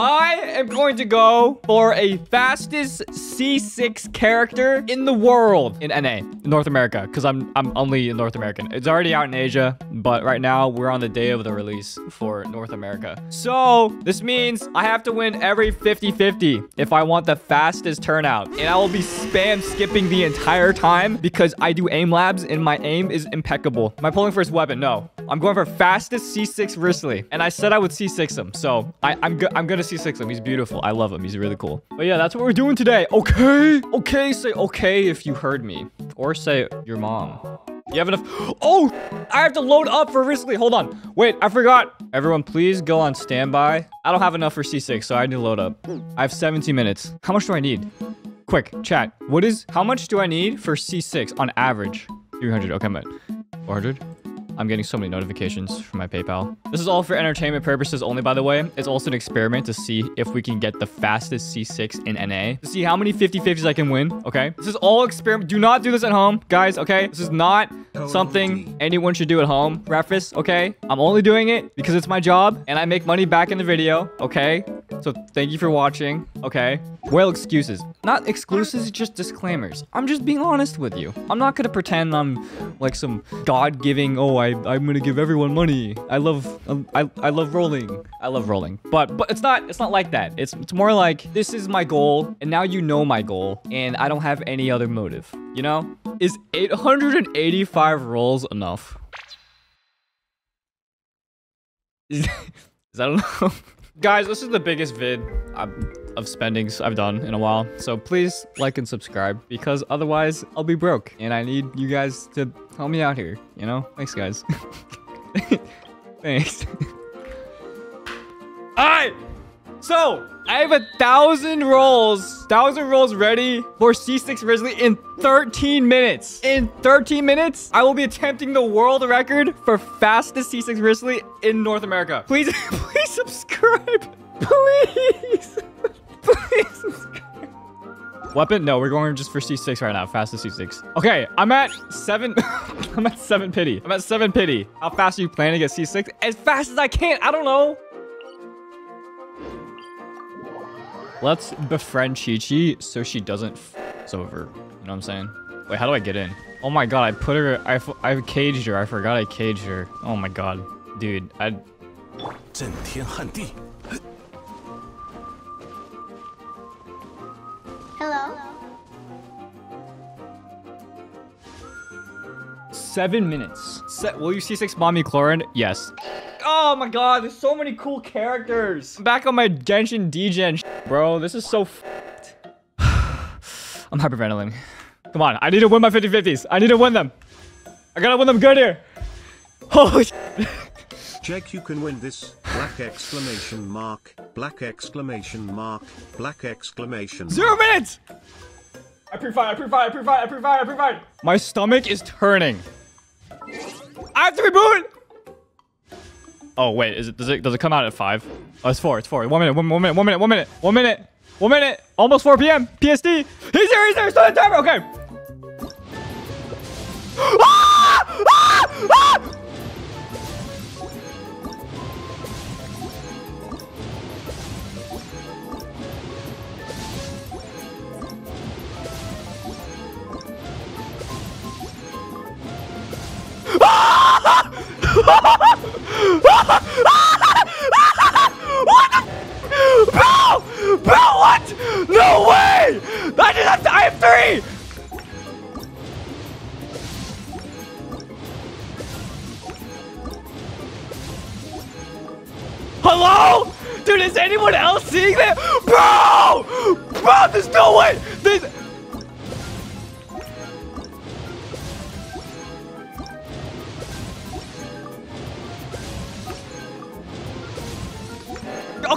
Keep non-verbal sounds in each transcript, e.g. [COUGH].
I am going to go for a fastest C6 character in the world in NA, North America, because I'm I'm only North American. It's already out in Asia, but right now we're on the day of the release for North America. So this means I have to win every 50-50 if I want the fastest turnout. And I will be spam skipping the entire time because I do aim labs and my aim is impeccable. Am I pulling for his weapon? No. I'm going for fastest C6 Wriothesley. And I said I would C6 him. So I, I'm, go I'm gonna C6 him. He's beautiful. I love him. He's really cool. But yeah, that's what we're doing today. Okay. Okay. Say okay if you heard me. Or say your mom. You have enough? Oh, I have to load up for Wriothesley. Hold on. Wait, I forgot. Everyone, please go on standby. I don't have enough for C6, so I need to load up. I have 17 minutes. How much do I need? Quick, chat. What is, how much do I need for C6 on average? 300. Okay, I'm at 400. I'm getting so many notifications from my PayPal. This is all for entertainment purposes only, by the way. It's also an experiment to see if we can get the fastest C6 in NA. To see how many 50-50s I can win, okay? This is all experiment. Do not do this at home, guys, okay? This is not something anyone should do at home. Preface, okay? I'm only doing it because it's my job and I make money back in the video, okay? So thank you for watching, okay? Well, excuses. Not excuses, just disclaimers. I'm just being honest with you. I'm not gonna pretend I'm like some God-giving, oh, I, I'm gonna give everyone money. I love, um, I, I love rolling. I love rolling. But, but it's not, it's not like that. It's, it's more like, this is my goal, and now you know my goal, and I don't have any other motive, you know? Is 885 rolls enough? Is, [LAUGHS] is that enough? [LAUGHS] Guys, this is the biggest vid um, of spendings I've done in a while. So please like and subscribe because otherwise I'll be broke. And I need you guys to help me out here, you know? Thanks, guys. [LAUGHS] Thanks. [LAUGHS] Alright! So, I have a thousand rolls, thousand rolls ready for C6 Wriothesley in 13 minutes. In 13 minutes, I will be attempting the world record for fastest C6 Wriothesley in North America. Please, [LAUGHS] please subscribe. [LAUGHS] Please. [LAUGHS] Please subscribe. Weapon? No, we're going just for C6 right now. Fastest C6. Okay, I'm at seven. [LAUGHS] I'm at seven pity. I'm at seven pity. How fast are you planning to get C6? As fast as I can. I don't know. Let's befriend Qiqi so she doesn't f over. You know what I'm saying? Wait, how do I get in? Oh my god, I put her... I, I caged her. I forgot I caged her. Oh my god. Dude, I... Hello? Seven minutes. Se will you C6 mommy Clorinde? Yes. Oh my god, there's so many cool characters. I'm back on my Genshin Degen, bro. This is so [SIGHS] I'm hyperventilating. Come on, I need to win my 50-50s. I need to win them. I gotta win them good here. Holy Jake, you can win this. Black exclamation mark, black exclamation mark, black exclamation mark. Zero minutes! I pre-fight, I pre-fight, I pre-fight, I pre-fight, I pre-fight. My stomach is turning. I have to reboot! Oh, wait, is it, does it, does it come out at five? Oh, it's four, it's four. One minute, one, one minute, one minute, one minute, one minute, one minute. Almost 4 p.m. PST. He's there, he's there, start the timer, okay. [GASPS] Ah! Ah! Ah! Bro! Bro, what? No way! I just have to, I have three! Hello? Dude, is anyone else seeing that? Bro! Bro, there's no way! There's...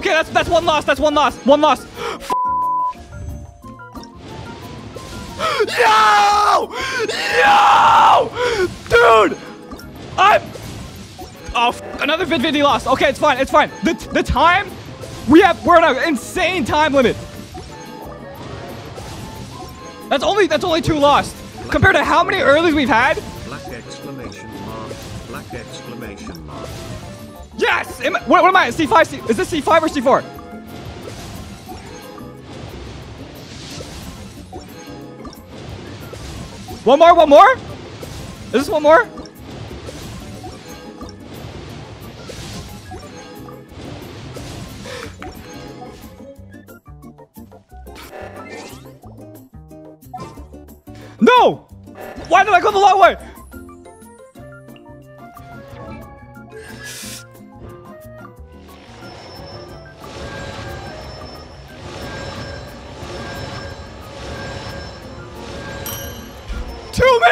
Okay, that's that's one loss. That's one loss. One loss. Yo! Yo! Dude! I'm... Oh, another 50 loss. Okay, it's fine. It's fine. The, the time... We have... We're on an insane time limit. That's only... That's only two lost. Compared to how many earlys we've had? Black exclamation mark, black exclamation mark. Yes! Am I, what, what, am I? C5? C, is this C5 or C4? One more, one more? Is this one more? No! Why did I go the long way?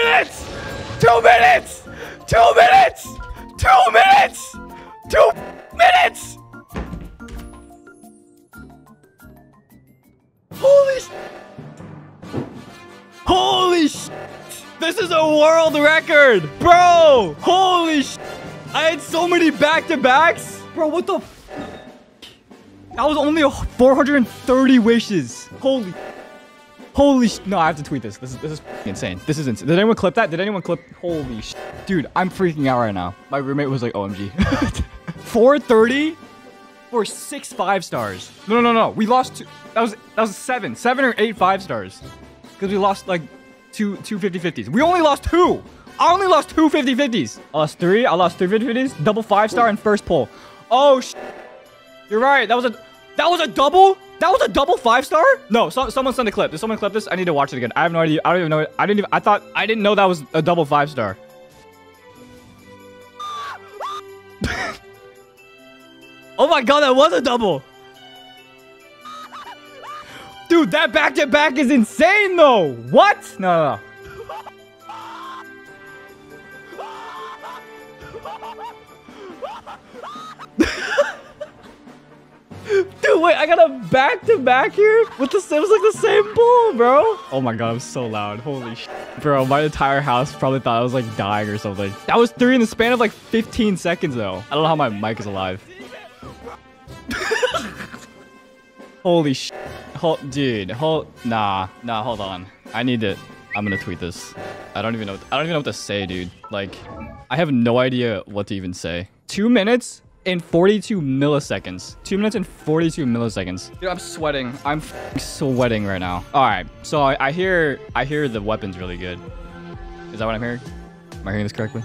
Minutes! Two minutes! Two minutes! Two minutes! Two minutes! Holy sh! Holy sh! This is a world record! Bro! Holy sh! I had so many back-to-backs! Bro, what the f- That was only 430 wishes! Holy Holy sh- No, I have to tweet this. This is this is insane. This is insane. Did anyone clip that? Did anyone clip? Holy sh- Dude, I'm freaking out right now. My roommate was like, OMG. [LAUGHS] 430 for six five stars. No, no, no, no. We lost two. That was that was seven. Seven or eight five stars. Because we lost like two two 50-50s. We only lost two. I only lost two 50-50s. I lost three. I lost three 50-50s. Double five star and first pull. Oh sh- You're right. That was a that was a double? That was a double five star? No, so, someone sent a clip. Did someone clip this? I need to watch it again. I have no idea. I don't even know. I didn't even. I thought. I didn't know that was a double five star. [LAUGHS] oh my god, that was a double. Dude, that back to back is insane though. What? No, no, no. Wait, I got a back to back here with the it was like the same bull, bro. Oh my god, I'm so loud. Holy sh! Bro, my entire house probably thought I was like dying or something. That was three in the span of like 15 seconds though. I don't know how my mic is alive. [LAUGHS] Holy sh! Hold, dude, hold, nah, nah, hold on. I need to. I'm gonna tweet this. I don't even know. I don't even know what to say, dude. Like, I have no idea what to even say. Two minutes in 42 milliseconds. Two minutes and 42 milliseconds. Dude, I'm sweating. I'm sweating right now. All right, so I, I hear I hear the weapon's really good. Is that what I'm hearing? Am I hearing this correctly?